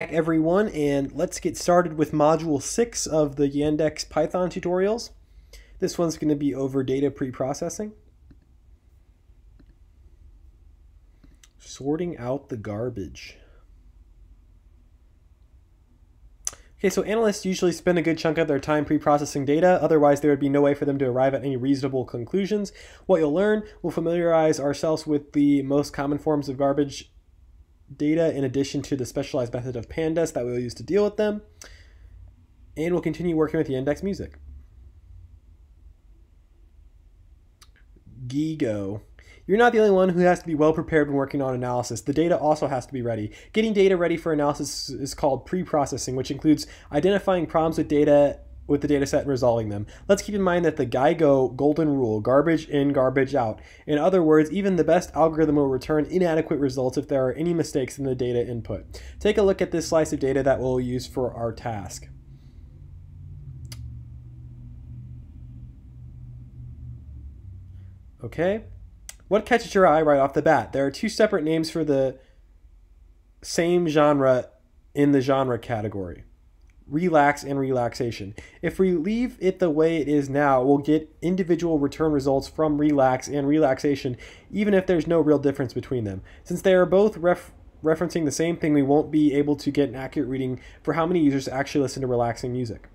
everyone and let's get started with module 6 of the Yandex Python tutorials. This one's going to be over data preprocessing. Sorting out the garbage. Okay, so analysts usually spend a good chunk of their time pre-processing data, otherwise there would be no way for them to arrive at any reasonable conclusions. What you'll learn will familiarize ourselves with the most common forms of garbage data in addition to the specialized method of pandas that we'll use to deal with them. And we'll continue working with the Yandex music. Gigo. You're not the only one who has to be well prepared when working on analysis. The data also has to be ready. Getting data ready for analysis is called pre-processing, which includes identifying problems with data with the data set and resolving them. Let's keep in mind that the GIGO golden rule, garbage in, garbage out. In other words, even the best algorithm will return inadequate results if there are any mistakes in the data input. Take a look at this slice of data that we'll use for our task. Okay, what catches your eye right off the bat? There are two separate names for the same genre in the genre category relax and relaxation. If we leave it the way it is now, we'll get individual return results from relax and relaxation, even if there's no real difference between them. Since they are both ref referencing the same thing, we won't be able to get an accurate reading for how many users actually listen to relaxing music.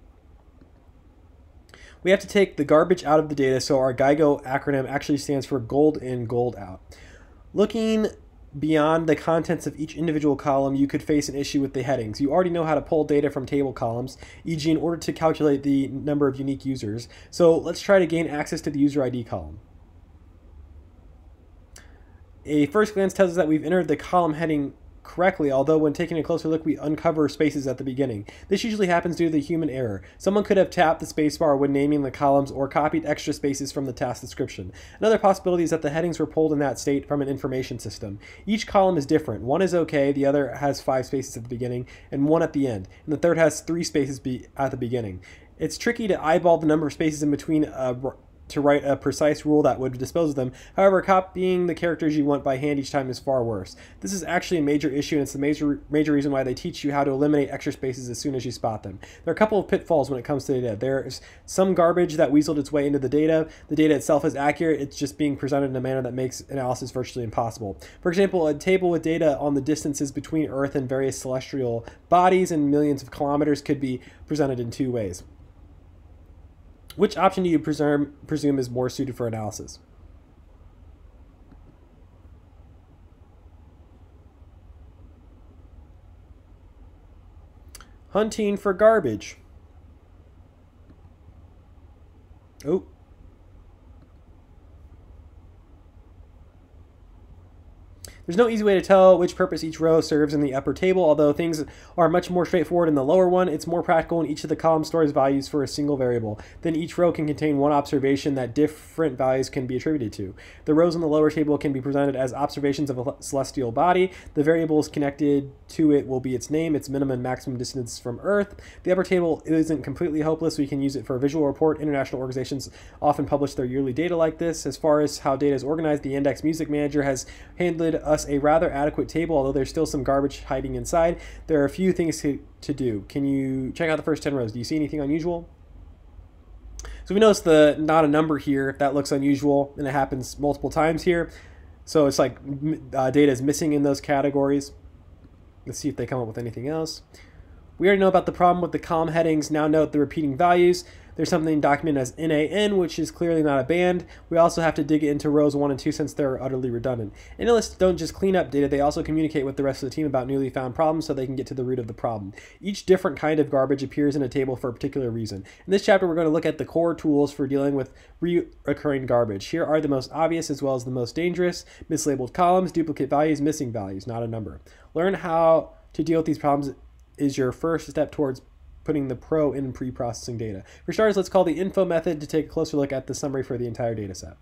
We have to take the garbage out of the data, so our GIGO acronym actually stands for gold in, gold out. Looking beyond the contents of each individual column, you could face an issue with the headings. You already know how to pull data from table columns, e.g. in order to calculate the number of unique users. So let's try to gain access to the user ID column. A first glance tells us that we've entered the column heading correctly, although when taking a closer look, we uncover spaces at the beginning. This usually happens due to the human error. Someone could have tapped the spacebar when naming the columns or copied extra spaces from the task description. Another possibility is that the headings were pulled in that state from an information system. Each column is different. One is okay, the other has five spaces at the beginning, and one at the end, and the third has three spaces at the beginning. It's tricky to eyeball the number of spaces in between a to write a precise rule that would dispose of them. However, copying the characters you want by hand each time is far worse. This is actually a major issue, and it's the major major reason why they teach you how to eliminate extra spaces as soon as you spot them. There are a couple of pitfalls when it comes to data. There's some garbage that weaseled its way into the data. The data itself is accurate, it's just being presented in a manner that makes analysis virtually impossible. For example, a table with data on the distances between Earth and various celestial bodies in millions of kilometers could be presented in two ways. Which option do you presume, presume is more suited for analysis? Hunting for garbage. Oh, There's no easy way to tell which purpose each row serves in the upper table, although things are much more straightforward in the lower one. It's more practical when each of the columns stores values for a single variable. Then each row can contain one observation that different values can be attributed to. The rows in the lower table can be presented as observations of a celestial body. The variables connected to it will be its name, its minimum and maximum distance from Earth. The upper table isn't completely hopeless. We can use it for a visual report. International organizations often publish their yearly data like this. As far as how data is organized, the Yandex Music Manager has handled uh, us a rather adequate table, although there's still some garbage hiding inside. There are a few things to, to do. Can you check out the first 10 rows? Do you see anything unusual? So we notice the not a number here. That looks unusual, and it happens multiple times here. So it's like uh, data is missing in those categories. Let's see if they come up with anything else. We already know about the problem with the column headings. Now note the repeating values. There's something documented as NAN, which is clearly not a band. We also have to dig into rows 1 and 2 since they're utterly redundant. Analysts don't just clean up data, they also communicate with the rest of the team about newly found problems so they can get to the root of the problem. Each different kind of garbage appears in a table for a particular reason. In this chapter, we're going to look at the core tools for dealing with reoccurring garbage. Here are the most obvious as well as the most dangerous. Mislabeled columns, duplicate values, missing values, not a number. Learn how to deal with these problems is your first step towards putting the pro in pre-processing data. For starters, let's call the info method to take a closer look at the summary for the entire data set.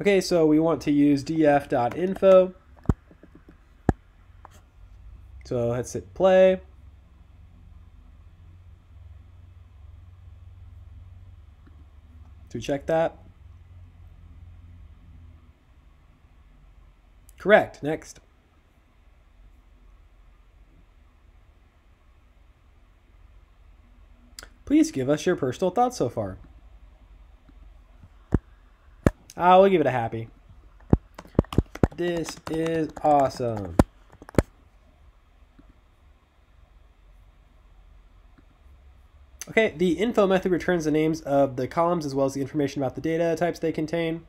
Okay, so we want to use df.info. So let's hit play. To check that. Correct. Next. Please give us your personal thoughts so far. Ah, I will give it a happy. This is awesome. Okay, the info method returns the names of the columns as well as the information about the data types they contain.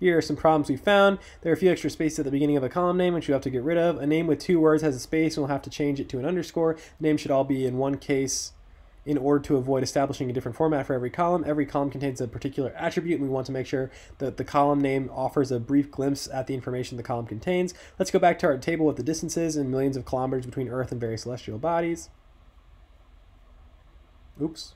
Here are some problems we found. There are a few extra spaces at the beginning of a column name which you have to get rid of. A name with two words has a space and we'll have to change it to an underscore. The name should all be in one case in order to avoid establishing a different format for every column. Every column contains a particular attribute and we want to make sure that the column name offers a brief glimpse at the information the column contains. Let's go back to our table with the distances and millions of kilometers between Earth and various celestial bodies. Oops.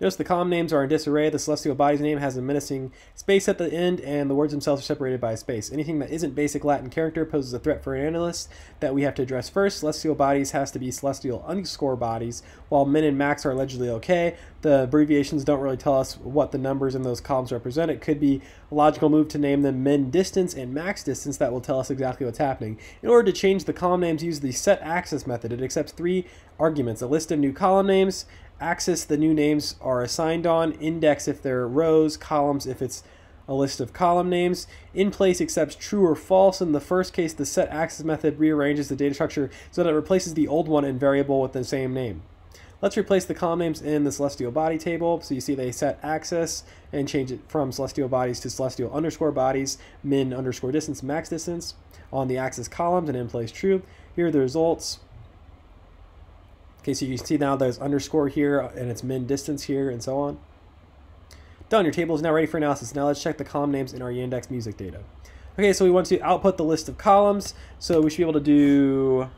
Notice the column names are in disarray. The celestial body's name has a menacing space at the end, and the words themselves are separated by a space. Anything that isn't basic Latin character poses a threat for an analyst that we have to address first. Celestial bodies has to be celestial underscore bodies, while min and max are allegedly okay. The abbreviations don't really tell us what the numbers in those columns represent. It could be a logical move to name them min distance and max distance that will tell us exactly what's happening. In order to change the column names, use the set axis method. It accepts three arguments, a list of new column names, axis the new names are assigned on, index if they're rows, columns if it's a list of column names. In place accepts true or false. In the first case, the set axis method rearranges the data structure so that it replaces the old one in variable with the same name. Let's replace the column names in the celestial body table. So you see they set axis and change it from celestial bodies to celestial underscore bodies, min underscore distance, max distance on the axis columns and in place true. Here are the results. Okay, so you can see now there's underscore here and it's min distance here and so on. Done, your table is now ready for analysis. Now let's check the column names in our Yandex music data. Okay, so we want to output the list of columns. So we should be able to do,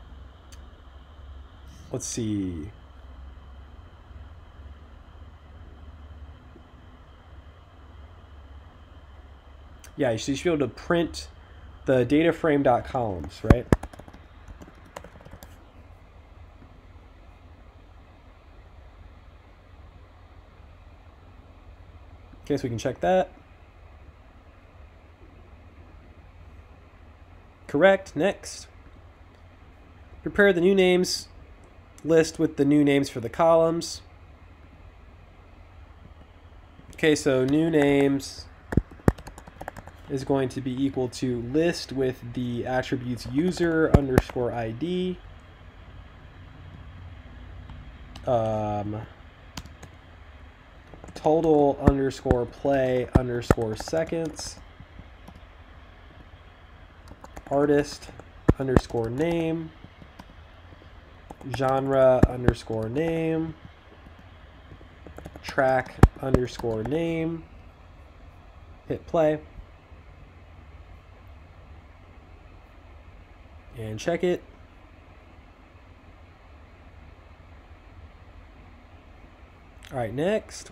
let's see. Yeah, you should be able to print the data frame dot columns, right? Okay, so we can check that. Correct. Next. Prepare the new names list with the new names for the columns. Okay, so new names is going to be equal to list with the attributes user underscore ID. Um, total underscore play underscore seconds, artist underscore name, genre underscore name, track underscore name, hit play, and check it. All right, next.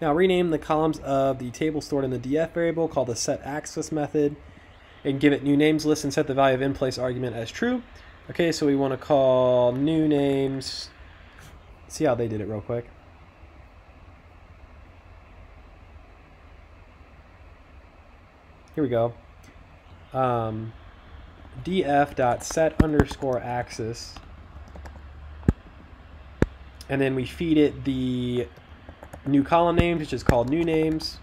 Now rename the columns of the table stored in the df variable called the set axis method and give it new names list and set the value of in place argument as true. Okay, so we want to call new names. See how they did it real quick. Here we go. Um, df dot set underscore axis and then we feed it the new column names, which is called new names.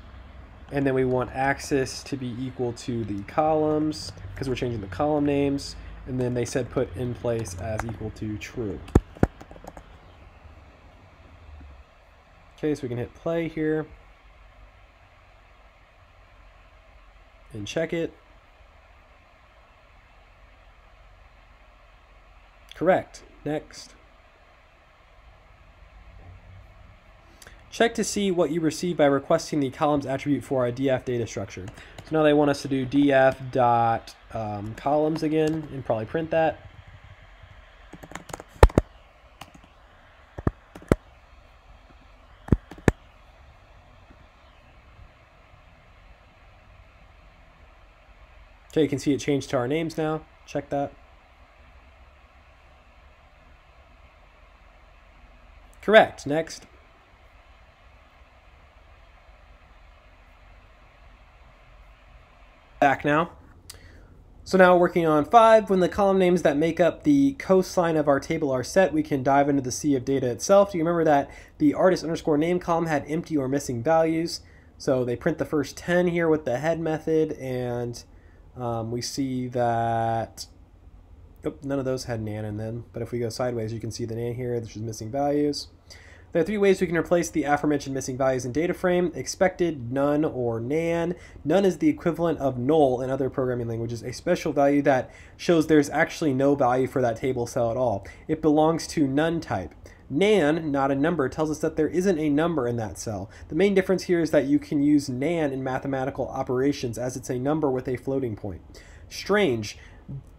And then we want axis to be equal to the columns because we're changing the column names. And then they said put in place as equal to true. Okay, so we can hit play here. And check it. Correct. Next. Check to see what you receive by requesting the columns attribute for our df data structure. So now they want us to do df dot um, columns again and probably print that. Okay, you can see it changed to our names now. Check that. Correct. Next. Back now. So now working on five, when the column names that make up the coastline of our table are set, we can dive into the sea of data itself. Do you remember that the artist underscore name column had empty or missing values? So they print the first 10 here with the head method, and um, we see that oh, none of those had nan in them. But if we go sideways, you can see the nan here, which is missing values. There are three ways we can replace the aforementioned missing values in data frame, expected, none, or nan. None is the equivalent of null in other programming languages, a special value that shows there's actually no value for that table cell at all. It belongs to none type. Nan, not a number, tells us that there isn't a number in that cell. The main difference here is that you can use nan in mathematical operations as it's a number with a floating point. Strange,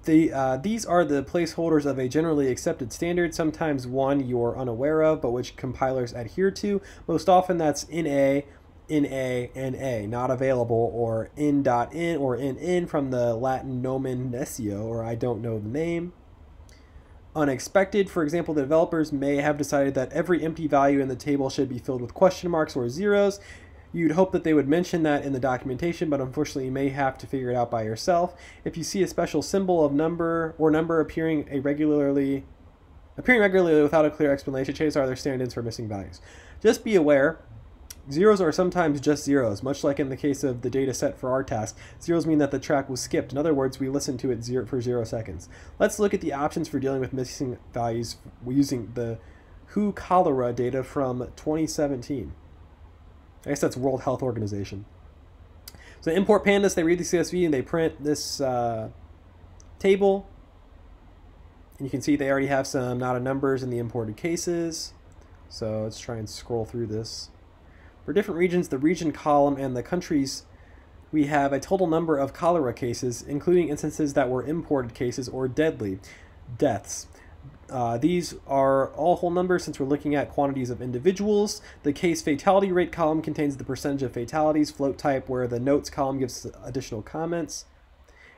the, uh, these are the placeholders of a generally accepted standard, sometimes one you're unaware of, but which compilers adhere to. Most often that's NA, NA, NA, not available, or .in or in from the Latin nomen nescio, or I don't know the name. Unexpected, for example, the developers may have decided that every empty value in the table should be filled with question marks or zeros. You'd hope that they would mention that in the documentation, but unfortunately you may have to figure it out by yourself. If you see a special symbol of number or number appearing irregularly appearing regularly without a clear explanation, chances are there stand-ins for missing values. Just be aware, zeros are sometimes just zeros, much like in the case of the data set for our task. Zeros mean that the track was skipped. In other words, we listened to it zero for zero seconds. Let's look at the options for dealing with missing values using the WHO cholera data from 2017. I guess that's World Health Organization. So import pandas, they read the CSV and they print this uh, table. And you can see they already have some not a numbers in the imported cases. So let's try and scroll through this. For different regions, the region column and the countries, we have a total number of cholera cases, including instances that were imported cases or deadly deaths. Uh, these are all whole numbers since we're looking at quantities of individuals. The case fatality rate column contains the percentage of fatalities, float type, where the notes column gives additional comments.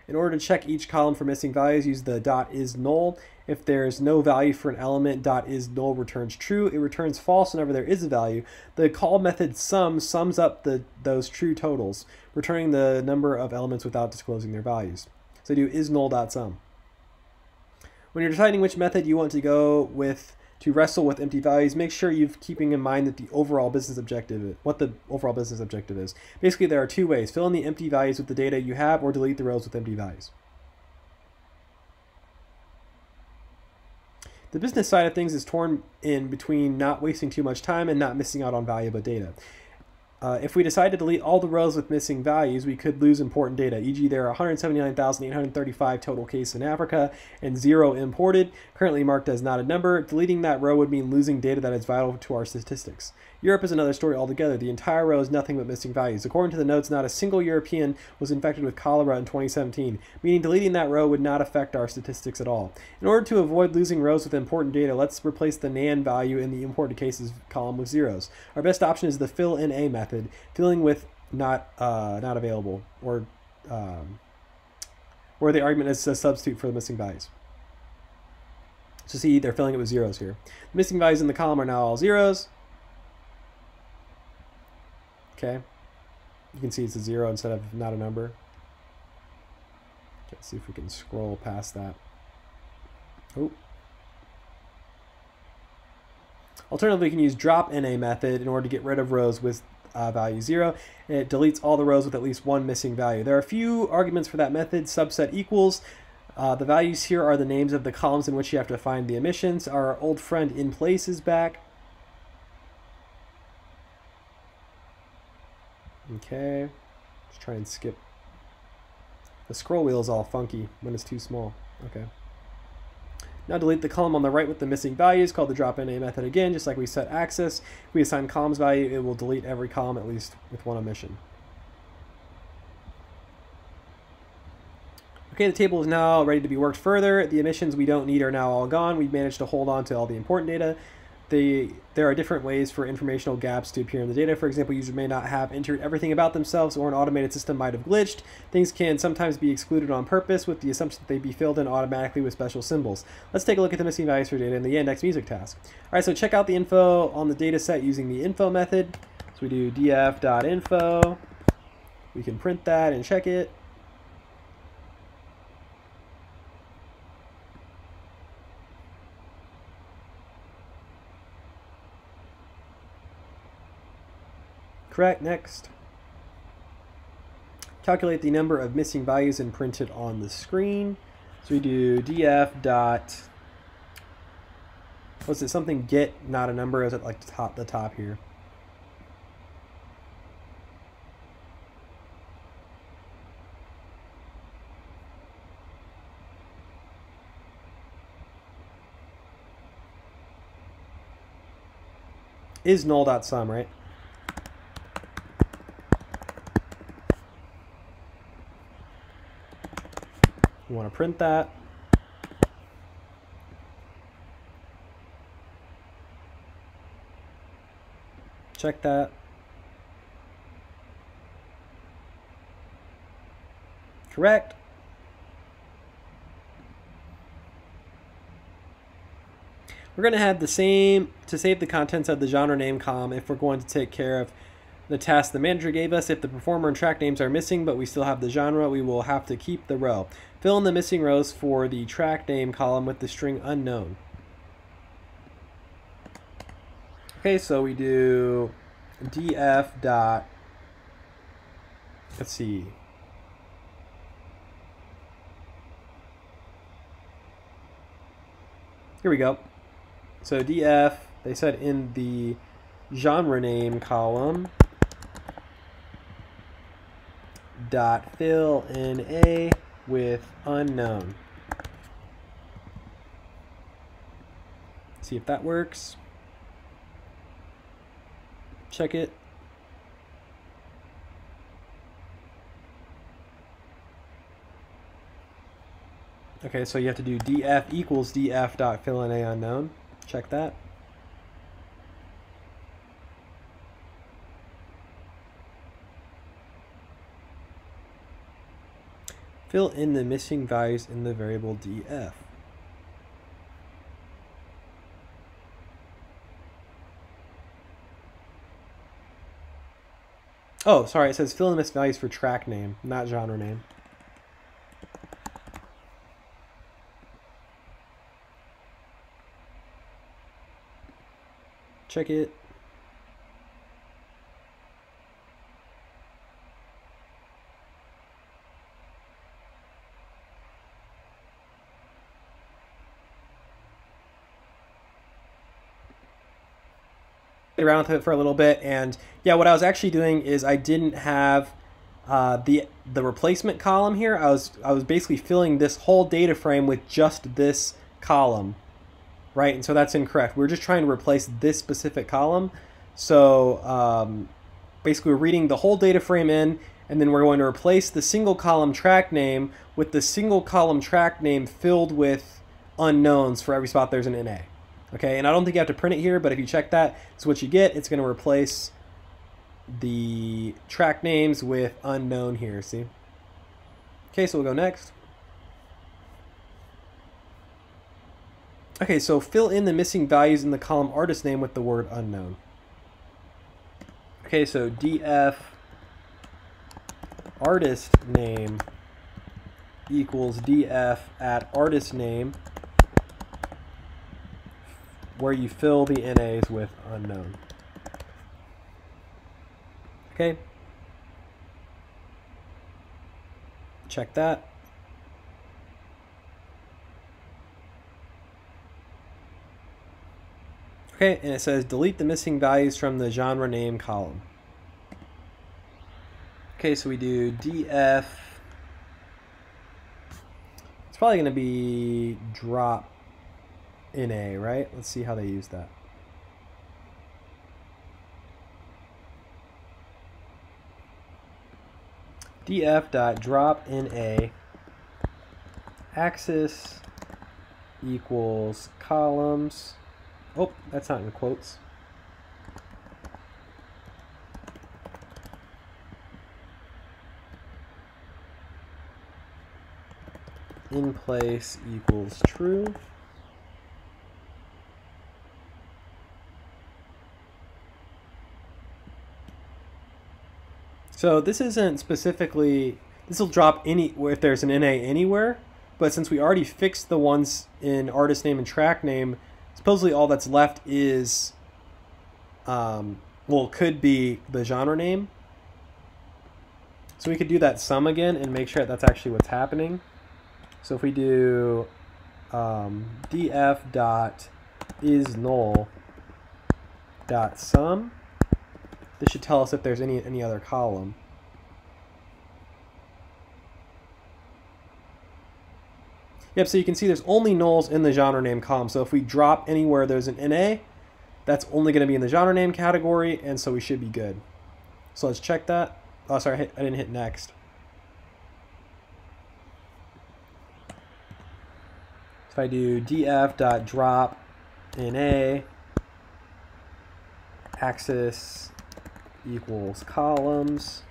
In order to check each column for missing values, use the dot is null. If there's no value for an element, dot is null returns true. It returns false whenever there is a value. The call method sum sums up the those true totals, returning the number of elements without disclosing their values. So do is null dot sum. When you're deciding which method you want to go with to wrestle with empty values, make sure you're keeping in mind that the overall business objective, what the overall business objective is. Basically, there are two ways. Fill in the empty values with the data you have or delete the rows with empty values. The business side of things is torn in between not wasting too much time and not missing out on valuable data. Uh, if we decide to delete all the rows with missing values, we could lose important data, e.g. there are 179,835 total cases in Africa and zero imported, currently marked as not a number. Deleting that row would mean losing data that is vital to our statistics. Europe is another story altogether. The entire row is nothing but missing values. According to the notes, not a single European was infected with cholera in 2017, meaning deleting that row would not affect our statistics at all. In order to avoid losing rows with important data, let's replace the NaN value in the imported cases column with zeros. Our best option is the fill in a method, filling with not uh, not available, or um, where the argument is a substitute for the missing values. So see, they're filling it with zeros here. The missing values in the column are now all zeros. Okay. You can see it's a zero instead of not a number. Let's see if we can scroll past that. Oh. Alternatively, you can use drop NA method in order to get rid of rows with uh, value 0. It deletes all the rows with at least one missing value. There are a few arguments for that method. Subset equals. Uh, the values here are the names of the columns in which you have to find the emissions. Our old friend in place is back. Okay. Let's try and skip. The scroll wheel is all funky when it's too small. Okay. Now delete the column on the right with the missing values call the drop NA method again, just like we set axis. If we assign columns value, it will delete every column at least with one omission. Okay, the table is now ready to be worked further. The emissions we don't need are now all gone. We've managed to hold on to all the important data there are different ways for informational gaps to appear in the data. For example, users may not have entered everything about themselves or an automated system might have glitched. Things can sometimes be excluded on purpose with the assumption that they be filled in automatically with special symbols. Let's take a look at the missing values for data in the Yandex music task. All right, so check out the info on the data set using the info method. So we do df.info. We can print that and check it. Next. Calculate the number of missing values and print it on the screen. So we do df dot, was it something get, not a number, is it like the top, the top here? Is null dot sum, right? Want to print that. Check that. Correct. We're going to have the same, to save the contents of the genre name column if we're going to take care of the task the manager gave us. If the performer and track names are missing, but we still have the genre, we will have to keep the row. Fill in the missing rows for the track name column with the string unknown. Okay, so we do df dot, let's see, here we go. So df, they said in the genre name column, dot fill in a with unknown. See if that works. Check it. Okay, so you have to do df equals df dot fill in a unknown. Check that. Fill in the missing values in the variable df. Oh, sorry, it says fill in the missing values for track name, not genre name. Check it. Around with it for a little bit, and yeah, what I was actually doing is I didn't have uh, the the replacement column here. I was I was basically filling this whole data frame with just this column, right? And so that's incorrect. We're just trying to replace this specific column. So um, basically, we're reading the whole data frame in, and then we're going to replace the single column track name with the single column track name filled with unknowns for every spot there's an NA. Okay, and I don't think you have to print it here, but if you check that, it's what you get. It's going to replace the track names with unknown here, see? Okay, so we'll go next. Okay, so fill in the missing values in the column artist name with the word unknown. Okay, so df artist name equals df at artist name where you fill the NAs with unknown. Okay. Check that. Okay, and it says delete the missing values from the genre name column. Okay, so we do df. It's probably going to be drop NA, right? Let's see how they use that. df dot drop in A axis equals columns. Oh, that's not in quotes. in place equals true. So this isn't specifically, this will drop any, if there's an NA anywhere, but since we already fixed the ones in artist name and track name, supposedly all that's left is, um, well, could be the genre name. So we could do that sum again and make sure that that's actually what's happening. So if we do um, df dot is null dot sum, this should tell us if there's any any other column. Yep, so you can see there's only nulls in the genre name column. So if we drop anywhere there's an NA, that's only going to be in the genre name category, and so we should be good. So let's check that. Oh, sorry, I, hit, I didn't hit next. If I do df.drop NA, axis equals columns,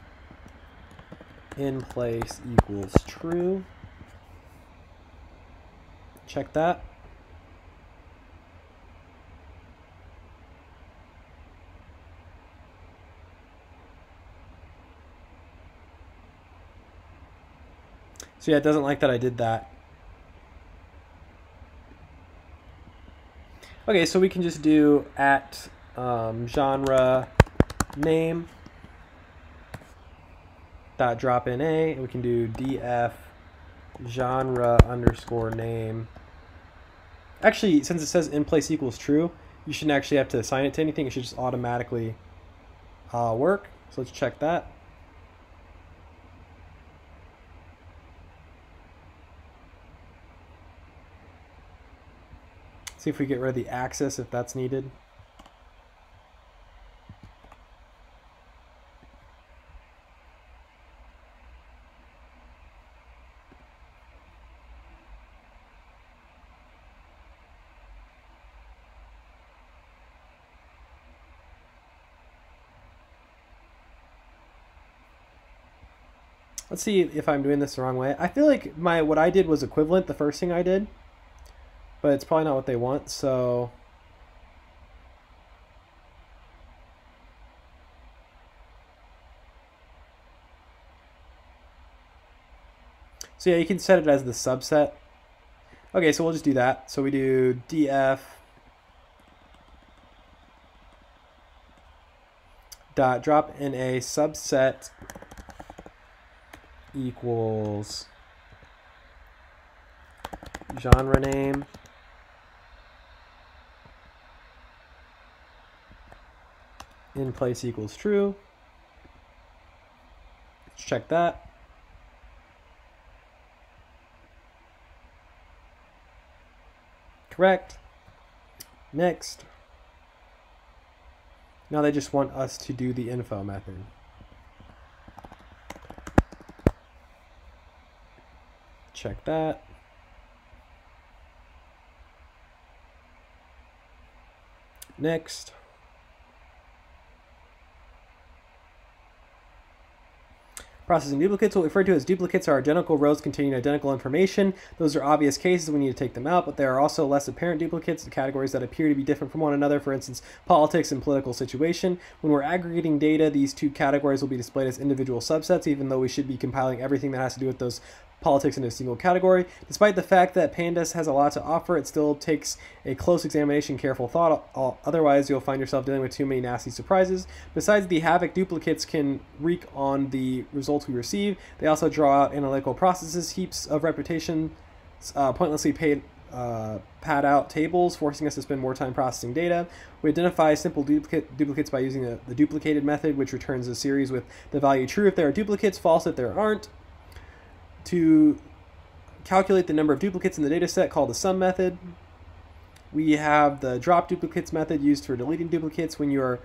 in place equals true. Check that. So yeah, it doesn't like that I did that. Okay, so we can just do at um, genre name dot drop in a. and We can do df genre underscore name. Actually, since it says in place equals true, you shouldn't actually have to assign it to anything. It should just automatically uh, work. So let's check that. See if we get rid of the axis if that's needed. Let's see if I'm doing this the wrong way. I feel like my what I did was equivalent, the first thing I did but it's probably not what they want, so... So yeah, you can set it as the subset. Okay, so we'll just do that. So we do df dot drop in a subset equals genre name in place equals true. Let's check that. Correct. Next. Now they just want us to do the info method. Check that. Next. Processing duplicates, what we refer to as duplicates are identical rows containing identical information. Those are obvious cases we need to take them out, but there are also less apparent duplicates, the categories that appear to be different from one another, for instance, politics and political situation. When we're aggregating data, these two categories will be displayed as individual subsets, even though we should be compiling everything that has to do with those politics in a single category. Despite the fact that Pandas has a lot to offer, it still takes a close examination, careful thought. Otherwise, you'll find yourself dealing with too many nasty surprises. Besides, the Havoc duplicates can wreak on the results we receive. They also draw out analytical processes, heaps of reputation, uh, pointlessly paid uh, pad out tables, forcing us to spend more time processing data. We identify simple duplicate, duplicates by using the, the duplicated method, which returns a series with the value true if there are duplicates, false if there aren't to calculate the number of duplicates in the data set called the sum method. We have the drop duplicates method used for deleting duplicates. When you're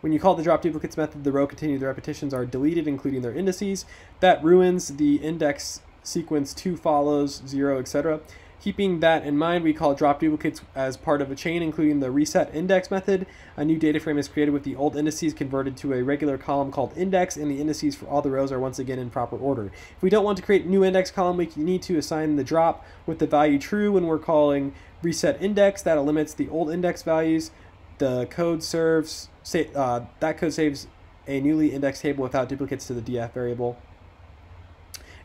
when you call the drop duplicates method, the row the repetitions are deleted, including their indices. That ruins the index sequence 2 follows, 0, etc. Keeping that in mind, we call drop duplicates as part of a chain, including the reset index method. A new data frame is created with the old indices converted to a regular column called index, and the indices for all the rows are once again in proper order. If we don't want to create a new index column, we need to assign the drop with the value true when we're calling reset index. That eliminates the old index values. The code serves, uh, that code saves a newly indexed table without duplicates to the df variable.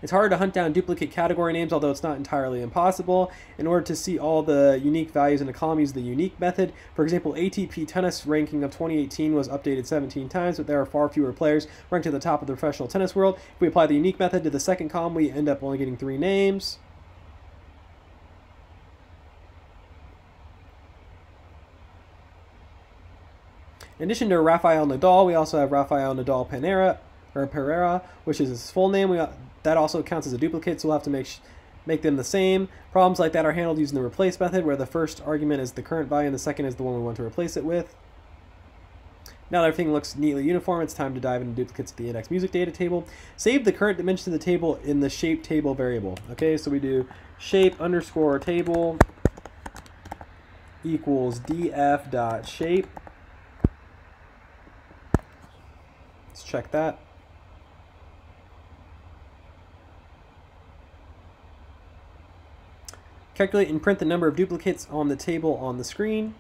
It's hard to hunt down duplicate category names, although it's not entirely impossible. In order to see all the unique values in a column, use the unique method. For example, ATP tennis ranking of 2018 was updated 17 times, but there are far fewer players ranked at the top of the professional tennis world. If we apply the unique method to the second column, we end up only getting three names. In addition to Rafael Nadal, we also have Rafael Nadal Parera, or Pereira, which is his full name. We, that also counts as a duplicate, so we'll have to make make them the same. Problems like that are handled using the replace method, where the first argument is the current value and the second is the one we want to replace it with. Now that everything looks neatly uniform, it's time to dive into duplicates of the Yandex music data table. Save the current dimension of the table in the shape table variable. Okay, so we do shape underscore table equals df dot shape. Let's check that. Calculate and print the number of duplicates on the table on the screen.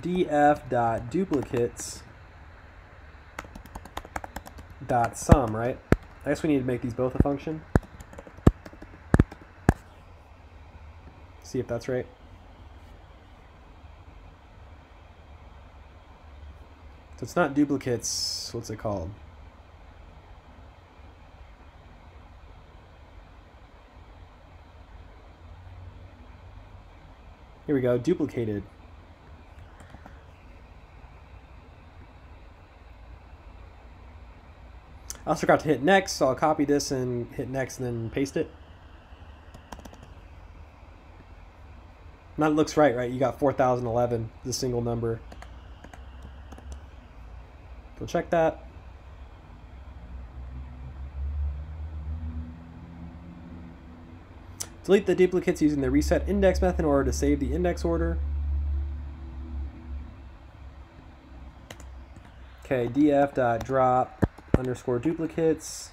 df dot duplicates dot sum, right? I guess we need to make these both a function. See if that's right. So it's not duplicates, what's it called? Here we go, duplicated. I also forgot to hit next, so I'll copy this and hit next and then paste it. That looks right, right? You got 4011, the single number. So check that. Delete the duplicates using the reset index method in order to save the index order. Okay, df.drop underscore duplicates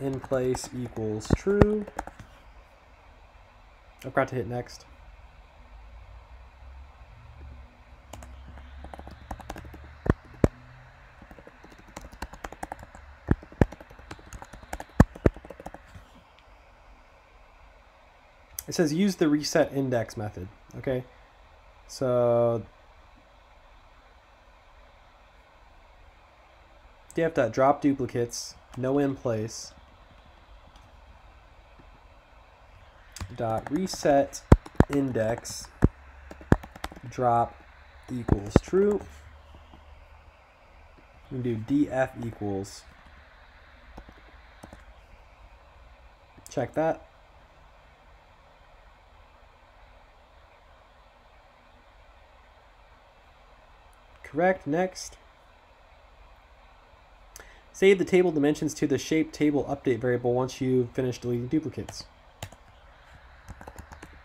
in place equals true. I forgot to hit next. Says use the reset index method. Okay, so have to drop duplicates, no in place, dot reset index drop equals true. We do df equals. Check that. Correct. Next. Save the table dimensions to the shape table update variable once you've finished deleting duplicates.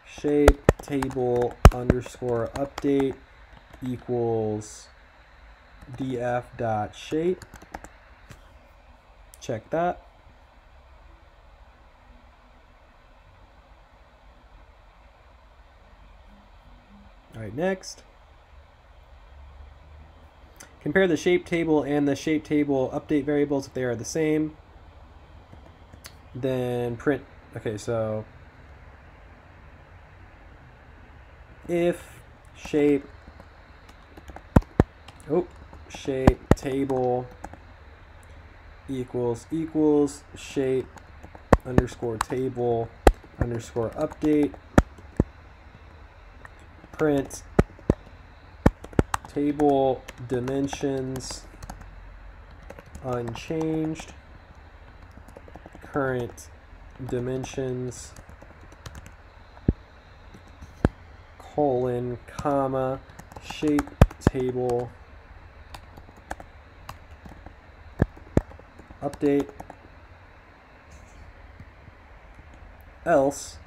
Shape table underscore update equals df dot shape. Check that. All right, next. Compare the shape table and the shape table update variables if they are the same. Then print, okay, so if shape, oh, shape table equals equals shape underscore table underscore update print table dimensions unchanged current dimensions colon comma shape table update else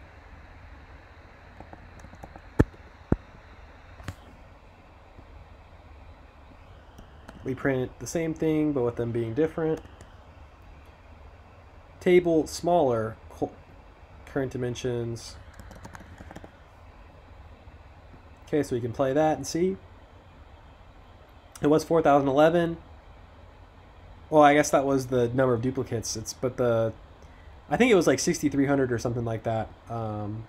we print the same thing but with them being different. Table smaller current dimensions. Okay, so we can play that and see. It was 4011. Well, I guess that was the number of duplicates. It's but the I think it was like 6300 or something like that. Um,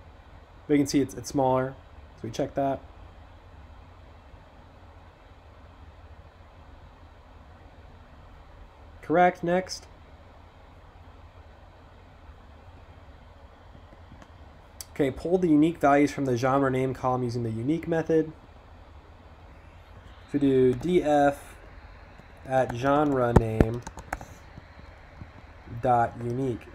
you can see it's, it's smaller. So we check that. Correct, next. Okay, pull the unique values from the genre name column using the unique method. So we do df at genre name dot unique.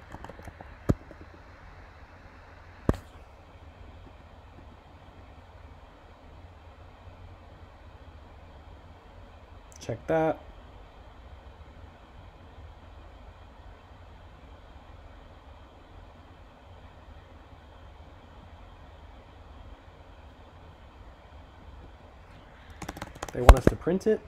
Check that. Us to print it.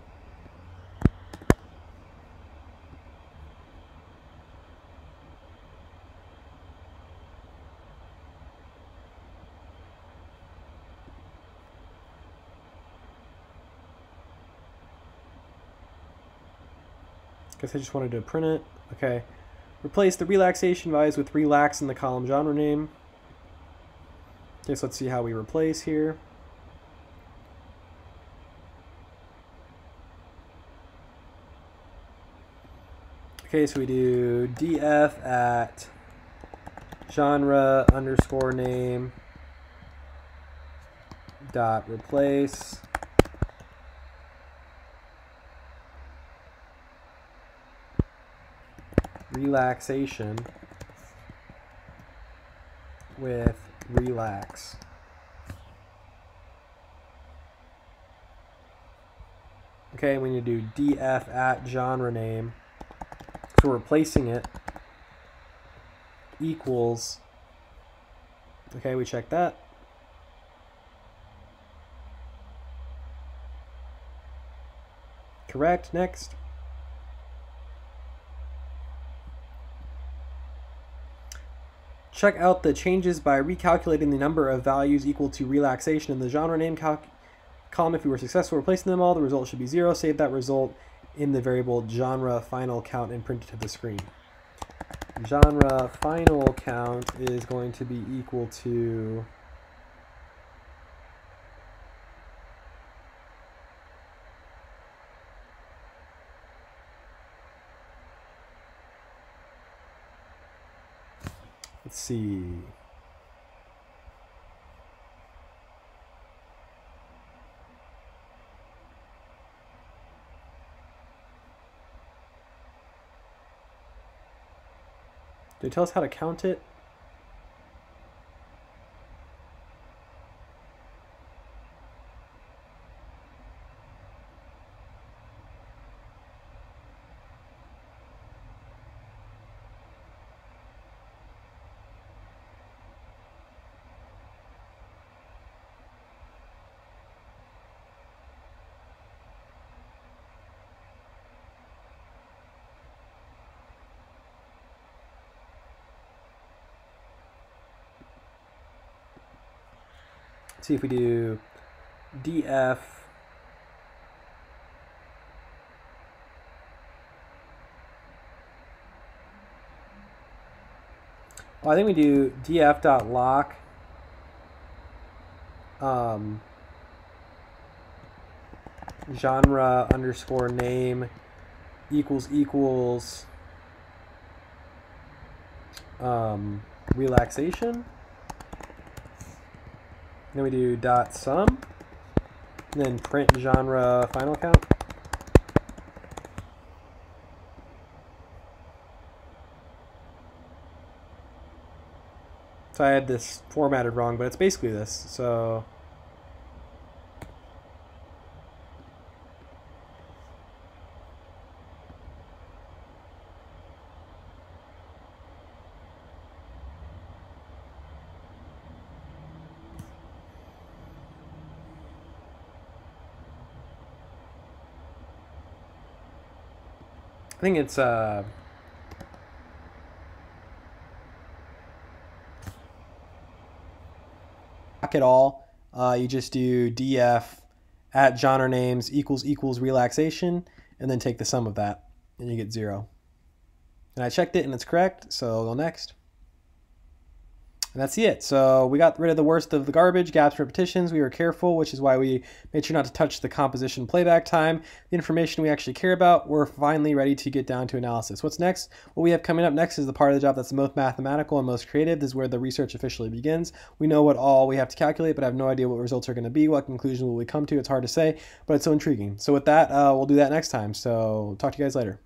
Guess I just wanted to print it. Okay. Replace the relaxation values with relax in the column genre name. Okay, so let's see how we replace here. Okay, so we do df at genre underscore name dot replace relaxation with relax. Okay, we need to do df at genre name replacing it equals, okay, we check that. Correct, next. Check out the changes by recalculating the number of values equal to relaxation in the genre name column. If you were successful replacing them all, the result should be zero. Save that result in the variable genre final count and print it to the screen. Genre final count is going to be equal to Let's see. Did it tell us how to count it? See if we do df well, I think we do df dot loc um, genre underscore name equals equals um, relaxation then we do dot sum, and then print genre final count. So I had this formatted wrong, but it's basically this. So think it's uh at all. Uh, you just do df at genre names equals equals relaxation, and then take the sum of that, and you get zero. And I checked it and it's correct, so I'll go next. And that's it. So we got rid of the worst of the garbage, gaps, repetitions. We were careful, which is why we made sure not to touch the composition playback time. The information we actually care about, we're finally ready to get down to analysis. What's next? What we have coming up next is the part of the job that's the most mathematical and most creative. This is where the research officially begins. We know what all we have to calculate, but I have no idea what results are going to be. What conclusion will we come to? It's hard to say, but it's so intriguing. So with that, uh, we'll do that next time. So talk to you guys later.